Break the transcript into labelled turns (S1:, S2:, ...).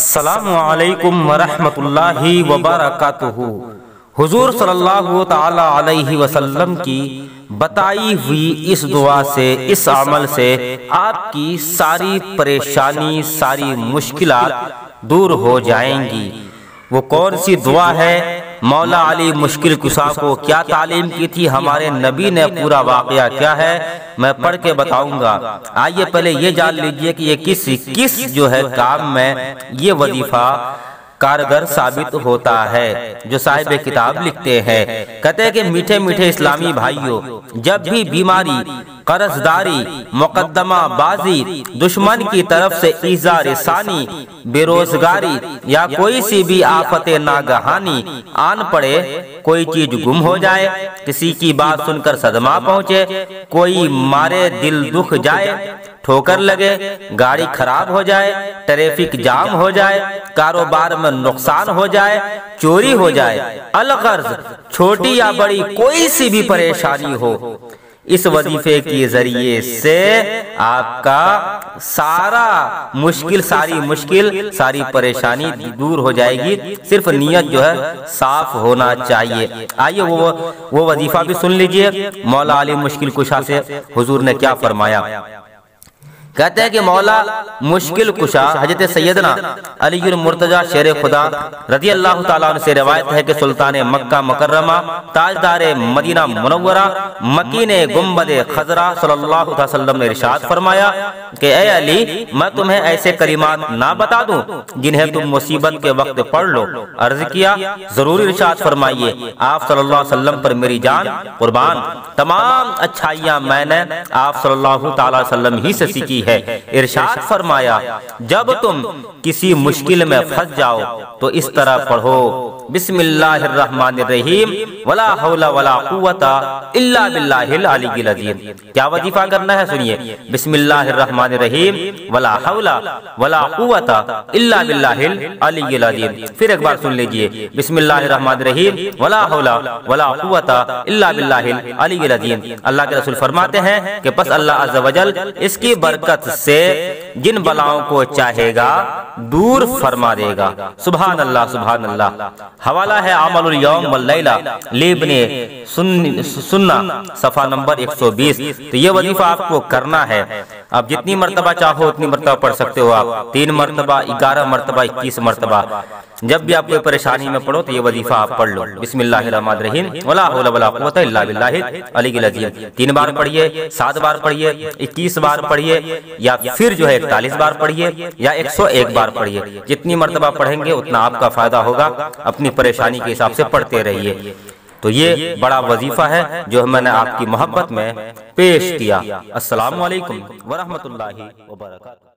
S1: السلام علیکم ورحمۃ اللہ وبرکاتہ۔ حضور صلی اللہ تعالی علیہ وسلم کی بتائی ہوئی اس دعا سے، اس عمل سے آپ کی ساری پریشانی، ساری مشکلات دور ہو جائیں گی۔ وہ کون سی دعا ہے؟ مولا علی مشکل کشا کو کیا تعلیم کی تھی؟ ہمارے نبی نے پورا واقعہ کیا ہے؟ میں پڑھ کے بتاؤں گا۔ آئیے پہلے یہ جان لیجیے کہ یہ کس کس جو ہے کام میں یہ وظیفہ کارگر ثابت ہوتا ہے، جو صاحب کتاب لکھتے ہیں۔ کہتے ہیں کہ میٹھے میٹھے اسلامی بھائیوں، جب بھی بیماری قرض داری مقدمہ بازی، دشمن کی طرف سے ایزا رسانی بے روزگاری یا کوئی سی بھی آفت ناگہانی آن پڑے، کوئی چیز گم ہو جائے، کسی کی بات سن کر صدمہ پہنچے، کوئی مارے دل دکھ جائے، ٹھوکر لگے، گاڑی خراب ہو جائے، ٹریفک جام ہو جائے، کاروبار میں نقصان ہو جائے، چوری ہو جائے الغرض چھوٹی یا بڑی کوئی سی بھی پریشانی ہو۔ اس وظیفے کے ذریعے سے آپ کا سارا مشکل، ساری مشکل، ساری پریشانی دور ہو جائے گی۔ صرف نیت جو ہے صاف ہونا چاہیے۔ آئیے وہ وہ وظیفہ بھی سن لیجیے۔ مولا علی مشکل کشا سے حضور نے کیا فرمایا؟ کہتے ہیں کہ مولا مشکل کشا حضرت سیدنا علی المرتضی شیر خدا رضی اللہ تعالیٰ عنہ سے روایت ہے کہ سلطان مکہ مکرمہ تاجدار مدینہ منورہ مکین گمبد خضرہ صلی اللہ علیہ وسلم نے ارشاد فرمایا کہ اے علی، میں تمہیں ایسے کریمات نہ بتا دوں جنہیں تم مصیبت کے وقت پڑھ لو۔ عرض کیا، ضرور ارشاد فرمائیے، آپ صلی اللہ علیہ وسلم پر میری جان قربان۔ تمام اچھائیاں میں نے آپ صلی اللہ تعالیٰ وسلم ہی سے سیکھی۔ ہے ارشاد فرمایا، جب تم کسی مشکل میں پھنس جاؤ تو اس طرح پڑھو، بسم اللہ الرحمن الرحیم، ولا حول ولا قوت الا باللہ العلی العظیم۔ کیا وظیفہ کرنا ہے سنیے، بسم اللہ الرحمن الرحیم، ولا حول ولا قوت الا باللہ العلی العظیم۔ پھر ایک بار سن لیجیے، بسم اللہ الرحمن الرحیم، ولا حول ولا قوت الا باللہ العلی العظیم۔ اللہ کے رسول فرماتے ہیں کہ پس اللہ عز و جل اس کی برکت سے جن بلاؤں کو چاہے گا دور فرما دے گا۔ سبحان اللہ سبحان اللہ۔ حوالہ ہے عمل اليوم واللیلہ۔ لیبن سننا، صفحہ نمبر 120 تو یہ وظیفہ آپ کو کرنا ہے۔ اب جتنی مرتبہ چاہو اتنی مرتبہ پڑھ سکتے ہو آپ۔ تین مرتبہ اگارہ مرتبہ، اکیس مرتبہ۔ جب بھی آپ کوئی پریشانی میں پڑھو تو یہ وظیفہ آپ پڑھ لو۔ بسم اللہ الرحمن الرحیم۔ ولا حول ولا قوت الا باللہ علی العظیم۔ تین بار پڑھیے، سات بار پڑھیے، اکیس بار پڑھیے، یا پھر جو ہے اکتالیس بار پڑھیے، یا ایک سو ایک بار پڑھیے۔ جتنی مرتبہ پڑھیں گے، اتنا آپ کا فائدہ ہوگا۔ اپنی پریشانی کے حساب سے پڑھتے رہیے۔ تو یہ بڑا وظیفہ ہے جو میں نے آپ کی محبت میں پیش کیا۔ السلام علیکم ورحمۃ اللہ وبرکاتہ۔